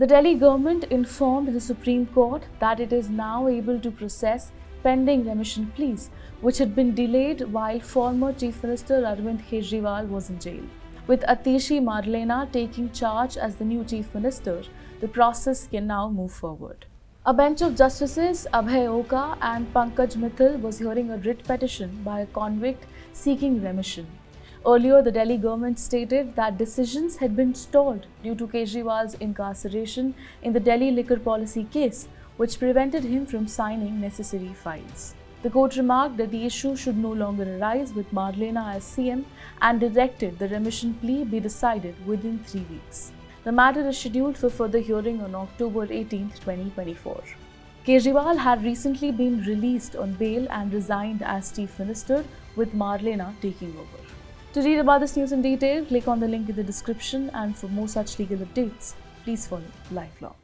The Delhi government informed the Supreme Court that it is now able to process pending remission pleas, which had been delayed while former Chief Minister Arvind Kejriwal was in jail. With Atishi Marlena taking charge as the new Chief Minister, the process can now move forward. A bench of justices Abhay Oka and Pankaj Mithal was hearing a writ petition by a convict seeking remission. Earlier, the Delhi government stated that decisions had been stalled due to Kejriwal's incarceration in the Delhi liquor policy case, which prevented him from signing necessary files. The court remarked that the issue should no longer arise with Marlena as CM and directed the remission plea be decided within three weeks. The matter is scheduled for further hearing on October 18, 2024. Kejriwal had recently been released on bail and resigned as Chief Minister, with Marlena taking over. To read about this news in detail, click on the link in the description and for more such legal updates, please follow LiveLaw.